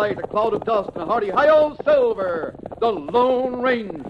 light, a cloud of dust, and a hearty hi-yo Silver, the Lone Ranger.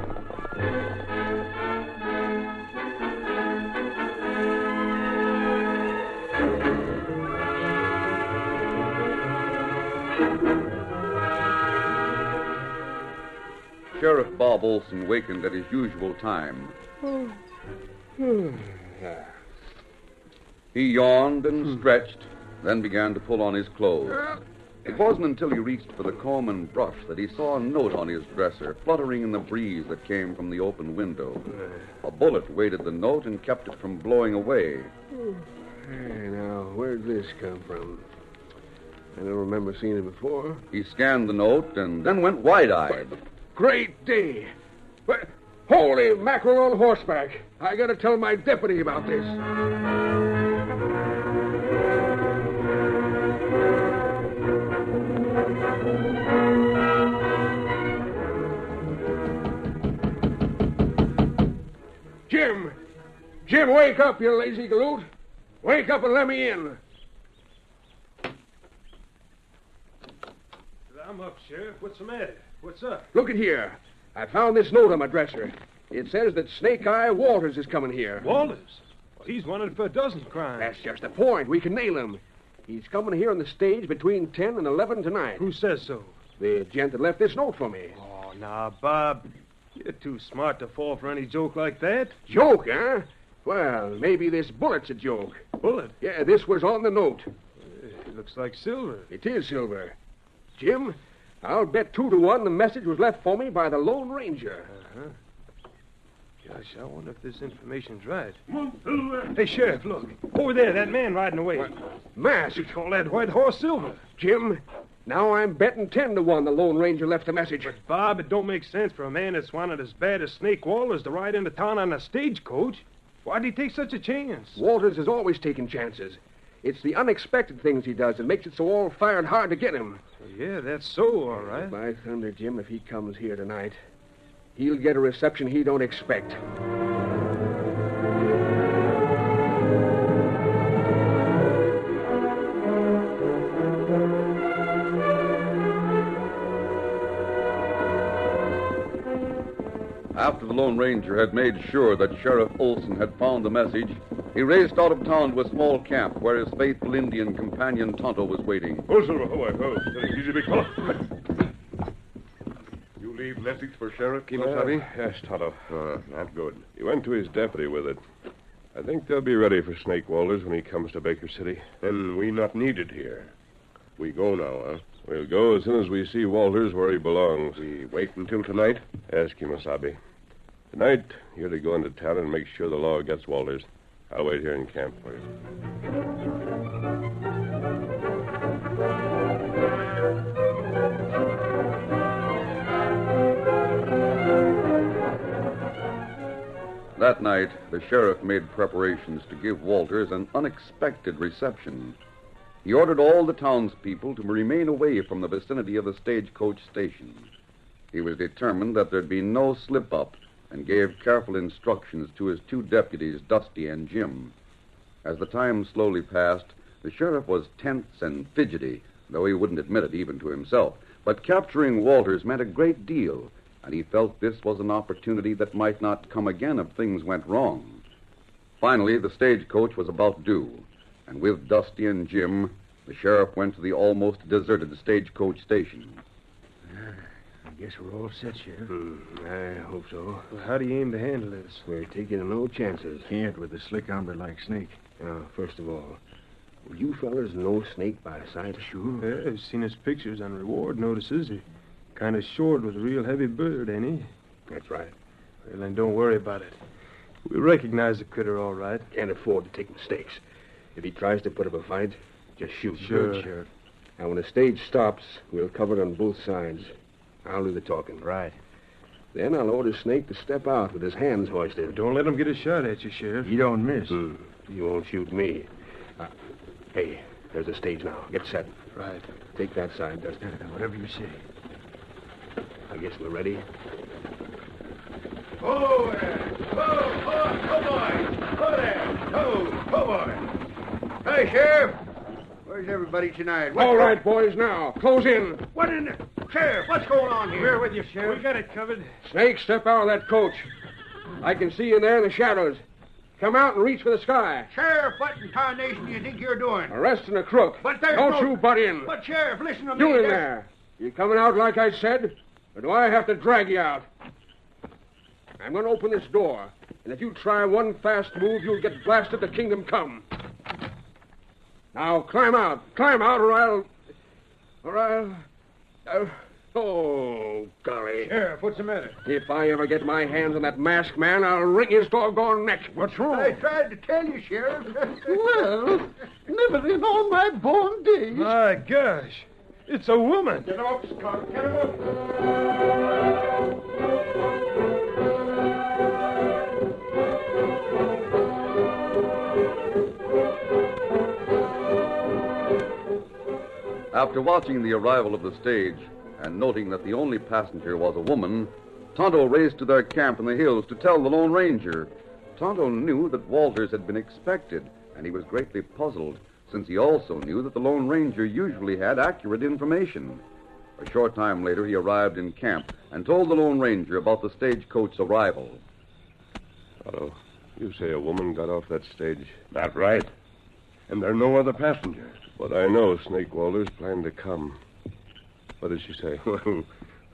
Sheriff Bob Olson wakened at his usual time. Hmm. He yawned and stretched, then began to pull on his clothes. It wasn't until he reached for the comb and brush that he saw a note on his dresser fluttering in the breeze that came from the open window. A bullet weighted the note and kept it from blowing away. Hey, now, where'd this come from? I don't remember seeing it before. He scanned the note and then went wide-eyed. Great day! But, holy mackerel on horseback! I gotta tell my deputy about this. Jim! Jim, wake up, you lazy galoot! Wake up and let me in. I'm up, Sheriff. What's the matter? What's up? Look at here. I found this note on my dresser. It says that Snake Eye Walters is coming here. Walters. Well, he's wanted for a dozen crimes. That's just the point. We can nail him. He's coming here on the stage between 10 and 11 tonight. Who says so? The gent that left this note for me. Oh, now, Bob. You're too smart to fall for any joke like that. Joke, huh? Well, maybe this bullet's a joke. Bullet? Yeah, this was on the note. It looks like silver. It is silver. Jim, I'll bet two to one the message was left for me by the Lone Ranger. Uh-huh. Gosh, I wonder if this information's right. Come on, Silver. Hey, Sheriff, look. Over there, that man riding away. Mask. We call that white horse silver. Jim, now I'm betting ten to one the Lone Ranger left a message. But, Bob, it don't make sense for a man that's wanted as bad as Snake Walters to ride into town on a stagecoach. Why'd he take such a chance? Walters is always taking chances. It's the unexpected things he does that makes it so all fired hard to get him. Yeah, that's so, all right. By thunder, Jim, if he comes here tonight, he'll get a reception he don't expect. After the Lone Ranger had made sure that Sheriff Olson had found the message, he raced out of town to a small camp where his faithful Indian companion Tonto was waiting. Oh, Silver. Oh, I, oh. Easy, big fellow. You leave message for Sheriff Kimosabe? yes, Tonto. Uh, not good. He went to his deputy with it. I think they'll be ready for Snake Walters when he comes to Baker City. Then we not needed here. We go now, huh? We'll go as soon as we see Walters where he belongs. We wait until tonight? Ask Kimosabe. Tonight, you're to go into town and make sure the law gets Walters. I'll wait here in camp for you. That night, the sheriff made preparations to give Walters an unexpected reception. He ordered all the townspeople to remain away from the vicinity of the stagecoach station. He was determined that there'd be no slip up and gave careful instructions to his two deputies, Dusty and Jim. As the time slowly passed, the sheriff was tense and fidgety, though he wouldn't admit it even to himself. But capturing Walters meant a great deal, and he felt this was an opportunity that might not come again if things went wrong. Finally, the stagecoach was about due, and with Dusty and Jim, the sheriff went to the almost deserted stagecoach station. Guess we're all set, Sheriff. Hmm, I hope so. Well, how do you aim to handle this? We're taking no chances. Can't with a slick hombre like Snake. Now, first of all, will you fellas know Snake by sight? Sure. Yeah, I've seen his pictures on reward notices. He kind of short with a real heavy bird, ain't he? That's right. Well, then don't worry about it. We recognize the critter all right. Can't afford to take mistakes. If he tries to put up a fight, just shoot. Sure. Sheriff. Now, when the stage stops, we'll cover it on both sides. I'll do the talking. Right. Then I'll order Snake to step out with his hands hoisted. Don't let him get a shot at you, Sheriff. You don't miss. Hmm. You won't shoot me. Uh, hey, there's the stage now. Get set. Right. Take that side, Dusty. Whatever you say. I guess we're ready. Oh, there. Oh, oh, oh, boy. Oh, there. Oh, oh, boy. Hey, Sheriff. Where's everybody tonight? What Oh, All right, boys, now. Close in. What in the... Sheriff, what's going on here? We're with you, Sheriff. We got it covered. Snake, step out of that coach. I can see you there in the shadows. Come out and reach for the sky. Sheriff, what in tarnation do you think you're doing? Arresting a crook. But there's Don't no- you butt in. But, Sheriff, listen to me. You in There's- there. You coming out like I said? Or do I have to drag you out? I'm going to open this door. And if you try one fast move, you'll get blasted to kingdom come. Now, climb out. Climb out, or I'll. Or I'll. oh, golly. Sheriff, what's the matter? If I ever get my hands on that masked man, I'll wring his doggone neck. What's wrong? I tried to tell you, Sheriff. Well, never in all my born days. My gosh. It's a woman. Get him up, Scott. Get him up. After watching the arrival of the stage and noting that the only passenger was a woman, Tonto raced to their camp in the hills to tell the Lone Ranger. Tonto knew that Walters had been expected, and he was greatly puzzled, since he also knew that the Lone Ranger usually had accurate information. A short time later, he arrived in camp and told the Lone Ranger about the stagecoach's arrival. Tonto, you say a woman got off that stage. That's right. And there are no other passengers. But I know Snake Walters planned to come. What did she say? Well,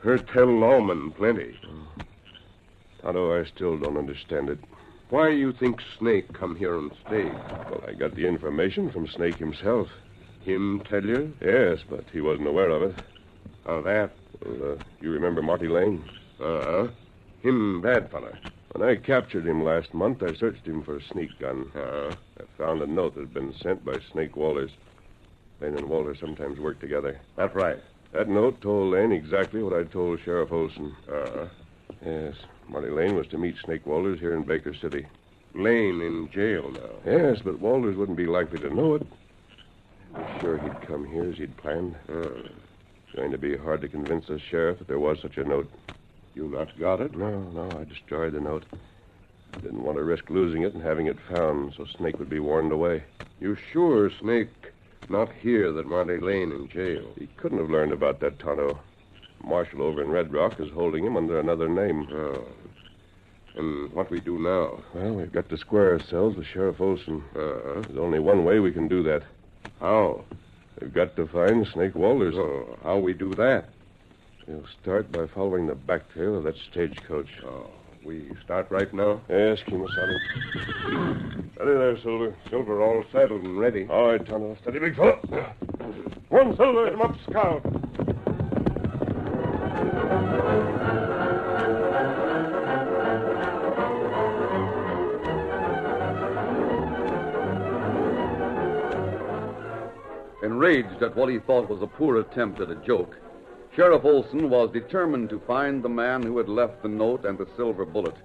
her tell lawmen plenty. Tonto, I still don't understand it. Why you think Snake come here on stage? Well, I got the information from Snake himself. Him tell you? Yes, but he wasn't aware of it. How that? Well, uh, you remember Marty Lane? Uh-huh. Him bad fella. When I captured him last month, I searched him for a sneak gun. Uh-huh. I found a note that had been sent by Snake Walters. Lane and Walters sometimes work together. That's right. That note told Lane exactly what I told Sheriff Olson. Uh-huh. Yes, Marty Lane was to meet Snake Walters here in Baker City. Lane in jail now. Yes, but Walters wouldn't be likely to know it. I'm sure he'd come here as he'd planned. Uh, It's going to be hard to convince the sheriff that there was such a note. You not got it? No, no, I destroyed the note. I didn't want to risk losing it and having it found, so Snake would be warned away. You sure Snake not hear that Monty Lane in jail? He couldn't have learned about that, Tonto. Marshal over in Red Rock is holding him under another name. Oh. And what we do now? Well, we've got to square ourselves with Sheriff Olson. Uh-huh. There's only one way we can do that. How? We've got to find Snake Walters. Oh, how we do that? We'll start by following the back tail of that stagecoach. Oh, we start right now? Yes, Kimosabe. Steady there, Silver. Silver all saddled and ready. All right, Tonto. Steady, big fellow. One Silver, come up, scout. Enraged at what he thought was a poor attempt at a joke, Sheriff Olson was determined to find the man who had left the note and the silver bullet.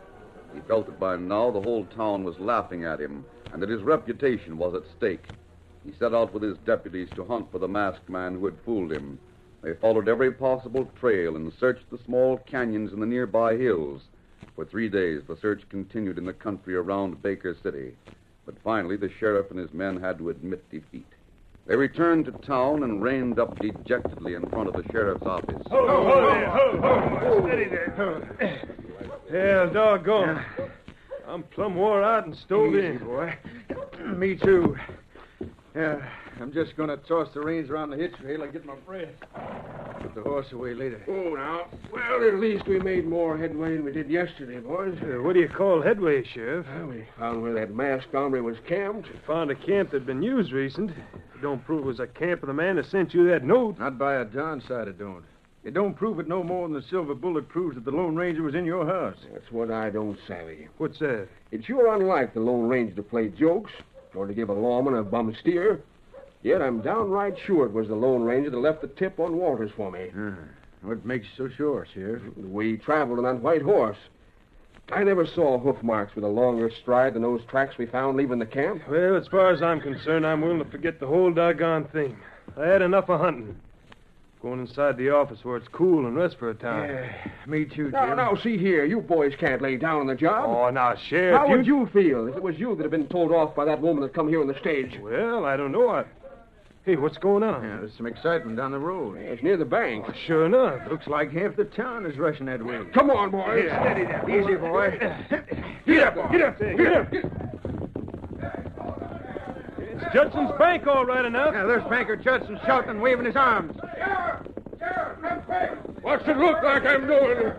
He felt that by now the whole town was laughing at him and that his reputation was at stake. He set out with his deputies to hunt for the masked man who had fooled him. They followed every possible trail and searched the small canyons in the nearby hills. For three days, the search continued in the country around Baker City. But finally, the sheriff and his men had to admit defeat. They returned to town and reined up dejectedly in front of the sheriff's office. Ho, ho, there, ho, ho. Steady there, ho. Hell, doggone. I'm plumb wore out and stove Easy, in. boy. Me too. Yeah, I'm just going to toss the reins around the hitch rail and get my breath. The horse away later. Oh, now. Well, at least we made more headway than we did yesterday, boys. Uh, what do you call headway, Sheriff? Well, we found where that masked hombre was camped. Found a camp that'd been used recent. It don't prove it was a camp of the man that sent you that note. Not by a darn sight it don't. It don't prove it no more than the silver bullet proves that the Lone Ranger was in your house. That's what I don't savvy. What's that? It's sure unlike the Lone Ranger to play jokes or to give a lawman a bum steer. Yet I'm downright sure it was the Lone Ranger that left the tip on Walters for me. Ah, what makes you so sure, Sheriff? We traveled on that white horse. I never saw hoof marks with a longer stride than those tracks we found leaving the camp. Well, as far as I'm concerned, I'm willing to forget the whole doggone thing. I had enough of hunting. Going inside the office where it's cool and rest for a time. Yeah, me too, Jim. Now, now, see here. You boys can't lay down on the job. Oh, now, Sheriff, How would you feel if it was you that had been told off by that woman that come here on the stage? Well, I don't know. I... Hey, what's going on? Yeah, there's some excitement down the road. It's near the bank. Sure enough. Looks like half the town is rushing that way. Come on, boys. Steady there. Easy, boy. Get up, boy. Get up. Get up. It's Judson's bank, all right enough. Now, there's Banker Judson shouting and waving his arms. What's it look like I'm doing?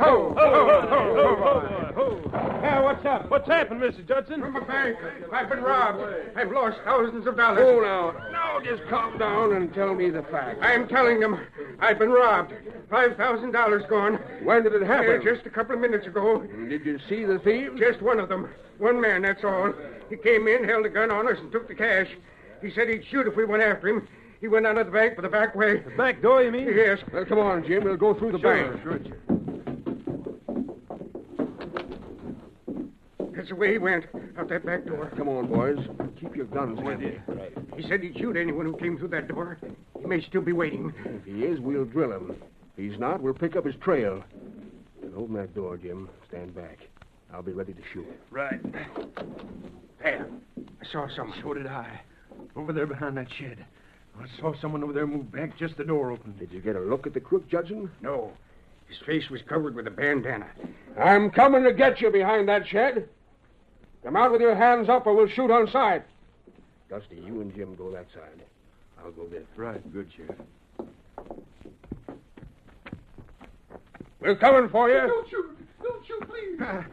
Ho, Ho, ho, ho, ho, ho. Yeah, what's up? What's happened, Mr. Judson? From a bank. I've been robbed. I've lost thousands of dollars. Oh, now. Now, just calm down and tell me the facts. I'm telling them I've been robbed. Five thousand dollars gone. When did it happen? Uh, just a couple of minutes ago. Did you see the thieves? Just one of them. One man, that's all. He came in, held a gun on us, and took the cash. He said he'd shoot if we went after him. He went out of the bank for the back way. The back door, you mean? Yes. Well, come on, Jim. We'll go through the sure, bank. Good. That's the way he went, out that back door. Come on, boys. Keep your guns handy. He said he'd shoot anyone who came through that door. He may still be waiting. If he is, we'll drill him. If he's not, we'll pick up his trail. And open that door, Jim. Stand back. I'll be ready to shoot. Right. There. I saw someone. So did I. Over there behind that shed. I saw someone over there move back, just the door opened. Did you get a look at the crook, Judson? No. His face was covered with a bandana. I'm coming to get you behind that shed. Come out with your hands up or we'll shoot on sight. Dusty, you and Jim go that side. I'll go this. Right. Good, Sheriff. We're coming for you. Don't shoot. Don't shoot, please. Ah.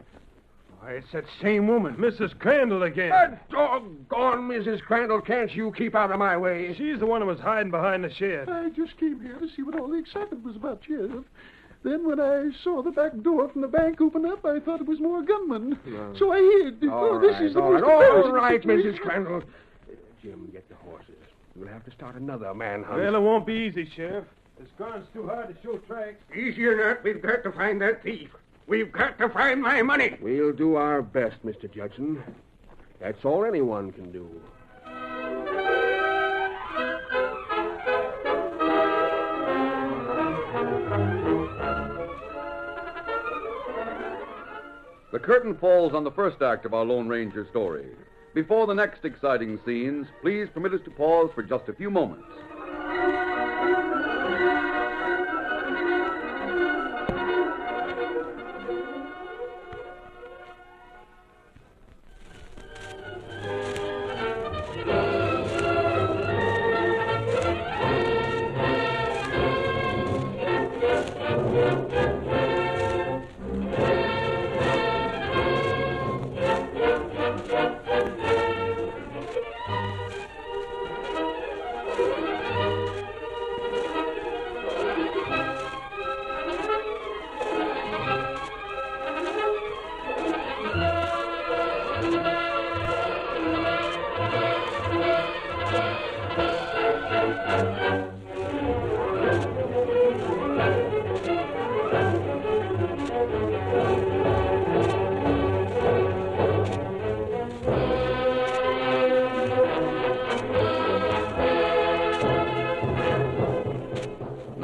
It's that same woman. Mrs. Crandall again. That doggone Mrs. Crandall, can't you keep out of my way? She's the one who was hiding behind the shed. I just came here to see what all the excitement was about, Sheriff. Then when I saw the back door from the bank open up, I thought it was more gunmen. So I hid. Oh, all oh, this right, is the all most right, all embarrassing situation. Mrs. Crandall. Jim, get the horses. We'll have to start another manhunt. Well, it won't be easy, Sheriff. This ground's too hard to show tracks. Easy or not, we've got to find that thief. We've got to find my money. We'll do our best, Mr. Judson. That's all anyone can do. The curtain falls on the first act of our Lone Ranger story. Before the next exciting scenes, please permit us to pause for just a few moments.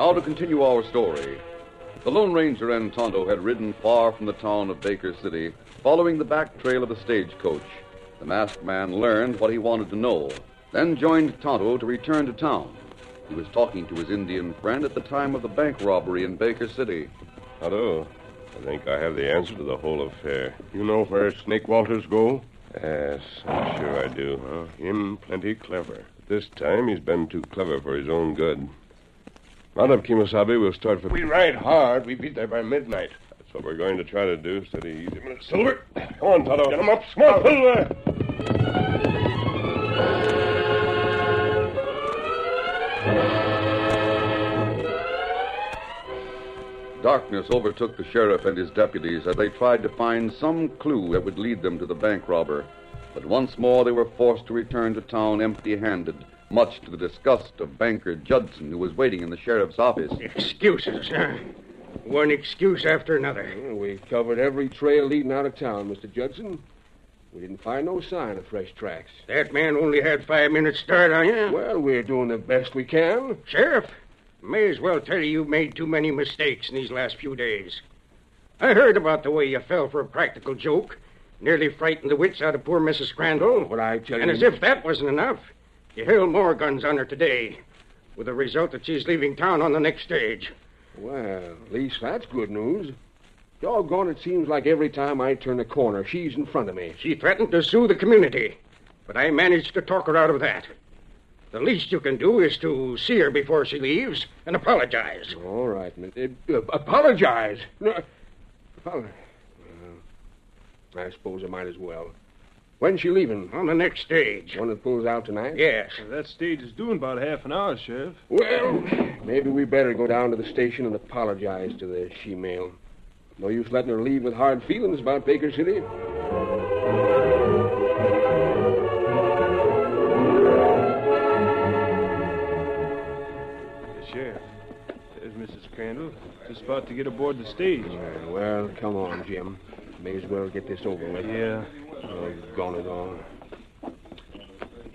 Now to continue our story. The Lone Ranger and Tonto had ridden far from the town of Baker City, following the back trail of the stagecoach. The masked man learned what he wanted to know, then joined Tonto to return to town. He was talking to his Indian friend at the time of the bank robbery in Baker City. Hello. I think I have the answer to the whole affair. You know where Snake Walters go? Yes, I'm sure I do. Uh, him plenty clever. This time he's been too clever for his own good. Mount up, Kimosabe. We'll start for. We ride hard. We beat there by midnight. That's what we're going to try to do. Steady, easy. Minute. Silver, come on, Tonto. Get him up. Come on, Silver. Darkness overtook the sheriff and his deputies as they tried to find some clue that would lead them to the bank robber. But once more they were forced to return to town empty handed, much to the disgust of banker Judson, who was waiting in the sheriff's office. Excuses, huh? One excuse after another. we covered every trail leading out of town, Mr. Judson. We didn't find no sign of fresh tracks. That man only had five minutes start on you. Well, we're doing the best we can. Sheriff, may as well tell you you've made too many mistakes in these last few days. I heard about the way you fell for a practical joke, nearly frightened the wits out of poor Mrs. Crandall. What I tell you. And as if that wasn't enough, you held more guns on her today, with the result that she's leaving town on the next stage. Well, at least that's good news. Doggone, it seems like every time I turn a corner, she's in front of me. She threatened to sue the community, but I managed to talk her out of that. The least you can do is to see her before she leaves and apologize. All right, mi- uh, uh, apologize. No, apolo- Well, I suppose I might as well. When's she leaving? On the next stage. One that pulls out tonight? Yes. That stage is due in about half an hour, Sheriff. Well, maybe we better go down to the station and apologize to the she-male. No use letting her leave with hard feelings about Baker City. Sheriff, there's Mrs. Crandall, just about to get aboard the stage. Well, come on, Jim. May as well get this over with. Yeah. Oh, gone it all.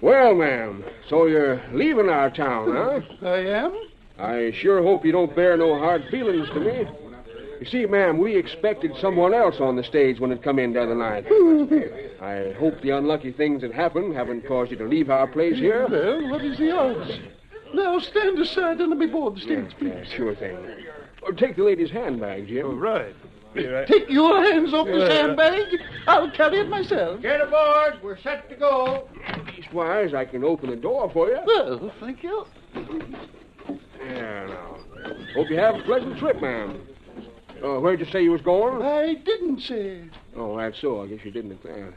Well, ma'am, so you're leaving our town, huh? I am? I sure hope you don't bear no hard feelings to me. You see, ma'am, we expected someone else on the stage when it come in the other night. Hmm. I hope the unlucky things that happened haven't caused you to leave our place here. Well, what is the odds? Now stand aside and let me board the stage, Yeah, please. sure thing. Or take the lady's handbag, Jim. Oh, right. Here, I... Take your hands off this Yeah. handbag. I'll carry it myself. Get aboard. We're set to go. Leastwise, I can open the door for you. Well, thank you. Yeah, now. Hope you have a pleasant trip, ma'am. Uh, where'd you say you was going? I didn't say. Oh, that's so. I guess you didn't. Uh,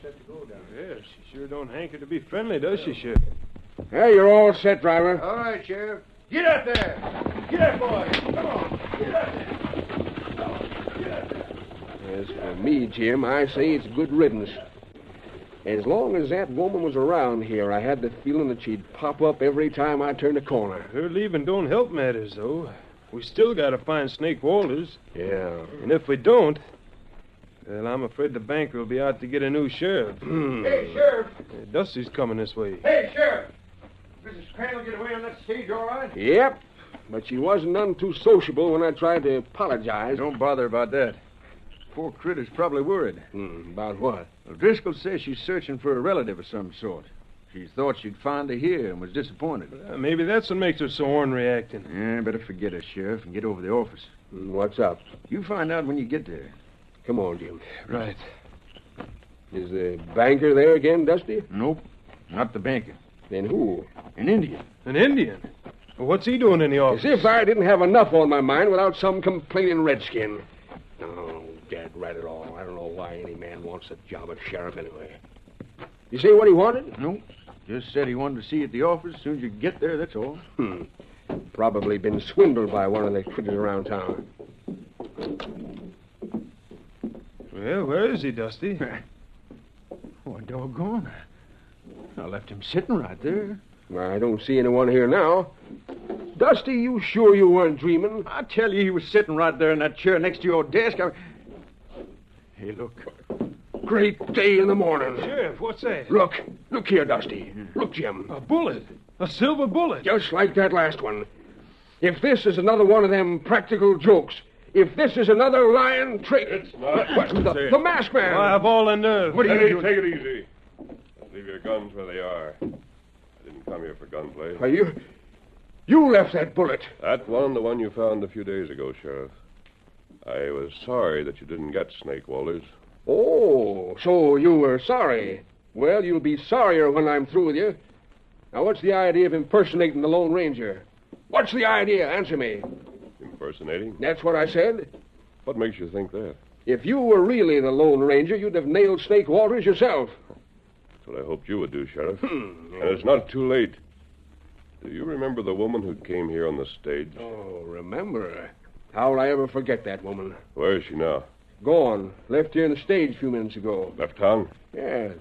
Set to go down. Yeah, she sure don't hanker to be friendly, does she, Sheriff? hey, you're all set, driver. All right, Sheriff. Get out there. Get up, boys. Come on. Get out there. As for me, Jim, I say it's good riddance. As long as that woman was around here, I had the feeling that she'd pop up every time I turned a corner. Her leaving don't help matters, though. We still gotta find Snake Walters. Yeah. And if we don't, well, I'm afraid the banker will be out to get a new sheriff. Hey, Sheriff. Uh, Dusty's coming this way. Hey, Sheriff. Mrs. Crandall get away on that stage all right? Yep. But she wasn't none too sociable when I tried to apologize. Don't bother about that. Poor critter's probably worried. Hmm, about what? Well, Driscoll says she's searching for a relative of some sort. She thought she'd find her here and was disappointed. Uh, maybe that's what makes her so ornery acting. Yeah, better forget her, Sheriff, and get over to the office. Hmm, What's up? You find out when you get there. Come on, Jim. Right. Is the banker there again, Dusty? Nope, not the banker. Then who? An Indian. An Indian? Well, what's he doing in the office? As if I didn't have enough on my mind without some complaining redskin. Oh, dad, right it all. I don't know why any man wants a job of sheriff anyway. You see what he wanted? Nope. Just said he wanted to see you at the office as soon as you get there, that's all. Hmm. Probably been swindled by one of the critters around town. Well, where is he, Dusty? Oh, doggone. I left him sitting right there. Well, I don't see anyone here now. Dusty, you sure you weren't dreaming? I tell you, he was sitting right there in that chair next to your desk. I... Hey, look. Great day in the morning. Sheriff, what's that? Look, look here, Dusty. Look, Jim. A bullet. A silver bullet. Just like that last one. If this is another one of them practical jokes, if this is another lying trick. It's not. What, the, the masked man. I have all the nerve. What are Steady, you doing? take it easy. Leave your guns where they are. I didn't come here for gunplay. Are you. You left that bullet. That one, the one you found a few days ago, Sheriff. I was sorry that you didn't get Snake Walters. Oh, so you were sorry. Well, you'll be sorrier when I'm through with you. Now, what's the idea of impersonating the Lone Ranger? What's the idea? Answer me. Impersonating? That's what I said. What makes you think that? If you were really the Lone Ranger, you'd have nailed Snake Walters yourself. That's what I hoped you would do, Sheriff. Hmm, and it's not too late. Do you remember the woman who came here on the stage? Oh, remember. How'll I ever forget that woman? Where is she now? Gone. Left here in the stage a few minutes ago. Left town? Yes.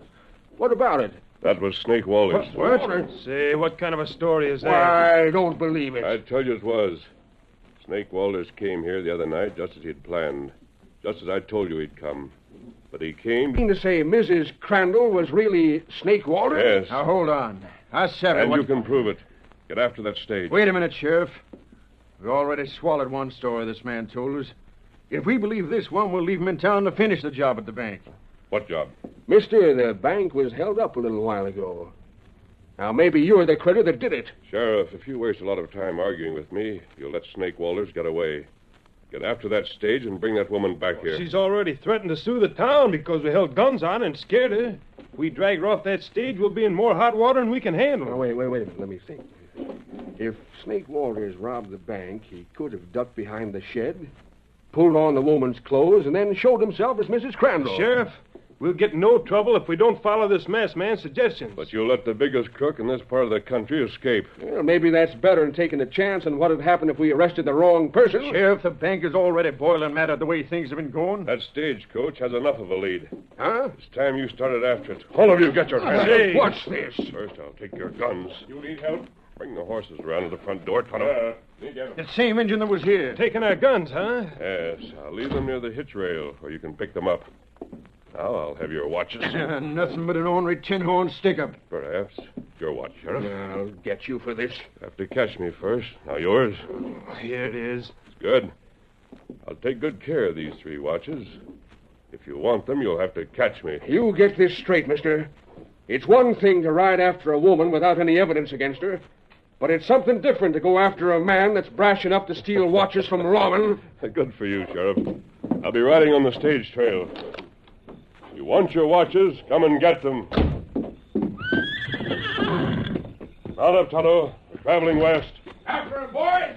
What about it? That was Snake Walters. What? Say, what kind of a story is that? Why, I don't believe it. I tell you it was. Snake Walters came here the other night just as he'd planned. Just as I told you he'd come. But he came. mean to say Mrs. Crandall was really Snake Walters? Yes. Now, hold on. I said it. And What- you can prove it. Get after that stage. Wait a minute, Sheriff. We already swallowed one story this man told us. If we believe this one, we'll leave him in town to finish the job at the bank. What job? Mister, the bank was held up a little while ago. Now, maybe you're the critter that did it. Sheriff, if you waste a lot of time arguing with me, you'll let Snake Walters get away. Get after that stage and bring that woman back here. She's already threatened to sue the town because we held guns on her and scared her. If we drag her off that stage, we'll be in more hot water than we can handle. Now, wait, wait, wait a minute. Let me think. If Snake Walters robbed the bank, he could have ducked behind the shed, pulled on the woman's clothes, and then showed himself as Mrs. Crandall. Sheriff, we'll get in no trouble if we don't follow this masked man's suggestions. But you'll let the biggest crook in this part of the country escape. Well, maybe that's better than taking a chance on what would happen if we arrested the wrong person. Sheriff, the bank is already boiling mad at the way things have been going. That stagecoach has enough of a lead. Huh? It's time you started after it. All of you, get your hands Hey. up. What's this? First, I'll take your guns. You need help? Bring the horses around to the front door, Tonto. The same engine that was here. Taking our guns, huh? Yes, I'll leave them near the hitch rail where you can pick them up. Now I'll have your watches. Nothing but an ornery tin horn stick up. Perhaps. Your watch, Sheriff. I'll get you for this. Have to catch me first. Now yours. Here it is. Good. I'll take good care of these three watches. If you want them, you'll have to catch me. You get this straight, mister. It's one thing to ride after a woman without any evidence against her, but it's something different to go after a man that's brash enough to steal watches from lawmen. Good for you, Sheriff. I'll be riding on the stage trail. If You want your watches? Come and get them. Mount up, Tonto. We're traveling west. After him, boys!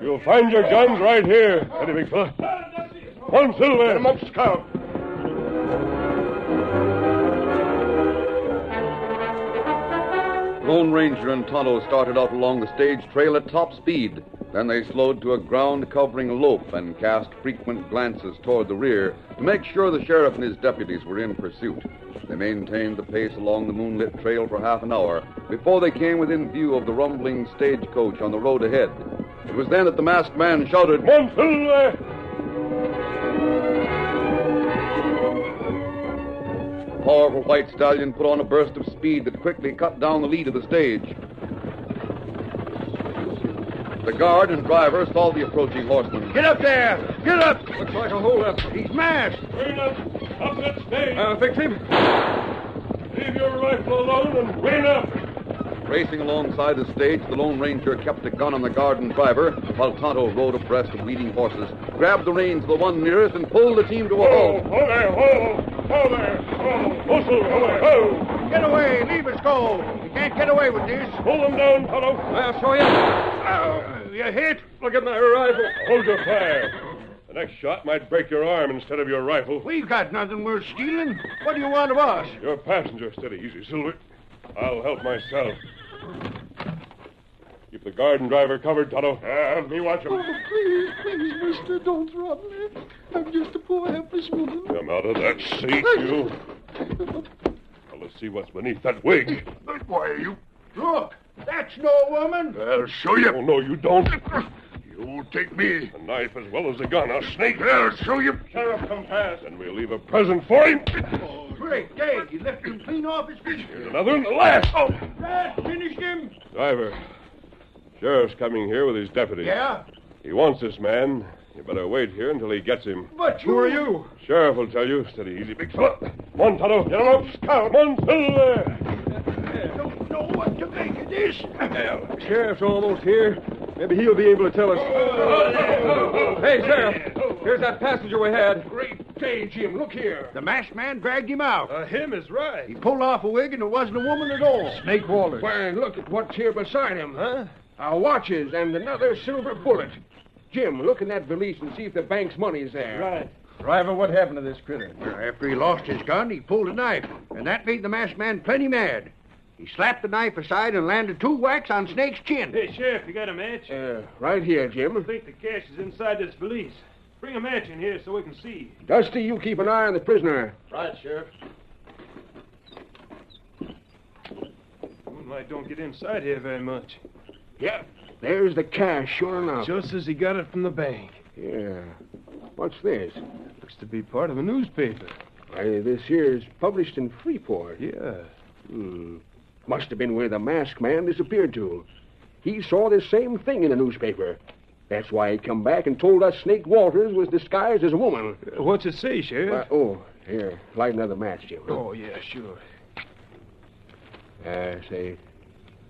You'll find your guns right here. Ready, big fella? One silver. Get 'em up, Scout. Lone Ranger and Tonto started out along the stage trail at top speed. Then they slowed to a ground covering lope and cast frequent glances toward the rear to make sure the sheriff and his deputies were in pursuit. They maintained the pace along the moonlit trail for half an hour before they came within view of the rumbling stagecoach on the road ahead. It was then that the masked man shouted, One powerful white stallion put on a burst of speed that quickly cut down the lead of the stage. The guard and driver saw the approaching horseman. Get up there! Get up! Looks like a holdup. He's masked. Rein up. Up that stage. Uh, fix him. Leave your rifle alone and rein up. Racing alongside the stage, the Lone Ranger kept a gun on the guard and driver, while Tonto rode abreast of leading horses, grabbed the reins of the one nearest, and pulled the team to a halt. oh there, oh, oh there, oh, whistle, away, oh. Get away! Leave us go! You can't get away with this. Pull them down, Tonto. I'll show you. Uh, you hit? Look at my rifle. Hold your fire. The next shot might break your arm instead of your rifle. We've got nothing worth stealing. What do you want of us? Your passenger. Steady, easy, Silver. I'll help myself. Keep the guard and driver covered, Tonto. Uh, me watch him. Oh, please, please, mister, don't rob me. I'm just a poor helpless woman. Come out of that seat, you. Well, let's see what's beneath that wig. Why are you? Look, that's no woman. I'll show you. Oh, no, you don't. You take me. A knife as well as a gun. A snake. I'll show you. Sheriff, come past. And we'll leave a present for him. Great day. He left him clean off his feet. Here's another and the last. Oh, that finished him. Driver, Sheriff's coming here with his deputy. Yeah? He wants this man. You better wait here until he gets him. But. Who are you? Sheriff will tell you. Steady, easy, big fella. Come on, Get him up. Scout. Come on, Silver. Don't know what to make of this. Sheriff's almost here. Maybe he'll be able to tell us. Hey, Sheriff. Here's that passenger we had. Great day, Jim. Look here. The masked man dragged him out. Uh, him is right. He pulled off a wig and there wasn't a woman at all. Snake Walters. Why, look at what's here beside him. Huh? Our watches and another silver bullet. Jim, look in that valise and see if the bank's money's there. Right. Driver, what happened to this critter? After he lost his gun, he pulled a knife, and that made the masked man plenty mad. He slapped the knife aside and landed two whacks on Snake's chin. Hey, Sheriff, you got a match? Uh, right here, Jim. I think the cash is inside this valise. Bring a match in here so we can see. Dusty, you keep an eye on the prisoner. Right, Sheriff. Moonlight don't get inside here very much. Yeah, there's the cash, sure enough. Just as he got it from the bank. Yeah. What's this? Looks to be part of a newspaper. Why, this here's published in Freeport. Yeah. Hmm. Must have been where the masked man disappeared to. He saw this same thing in a newspaper. That's why he come back and told us Snake Walters was disguised as a woman. Uh, What's it say, Why, Sheriff? oh, here, light another match, Jim. oh, yeah, sure. Uh, say,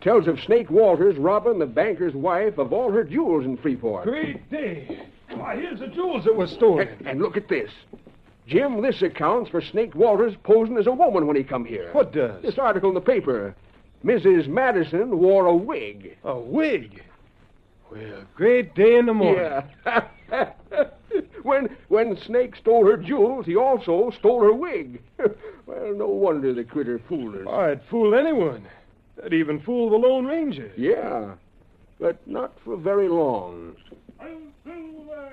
tells of Snake Walters robbing the banker's wife of all her jewels in Freeport. Great day. Why, here's the jewels that was stolen. And, and look at this. Jim, this accounts for Snake Walters posing as a woman when he come here. What does? This article in the paper. Mrs. Madison wore a wig. A wig. Well, great day in the morning. Yeah. when when Snake stole her jewels, he also stole her wig. well, no wonder the critter fooled us. I'd fool anyone. I'd even fool the Lone Ranger. Yeah, but not for very long. The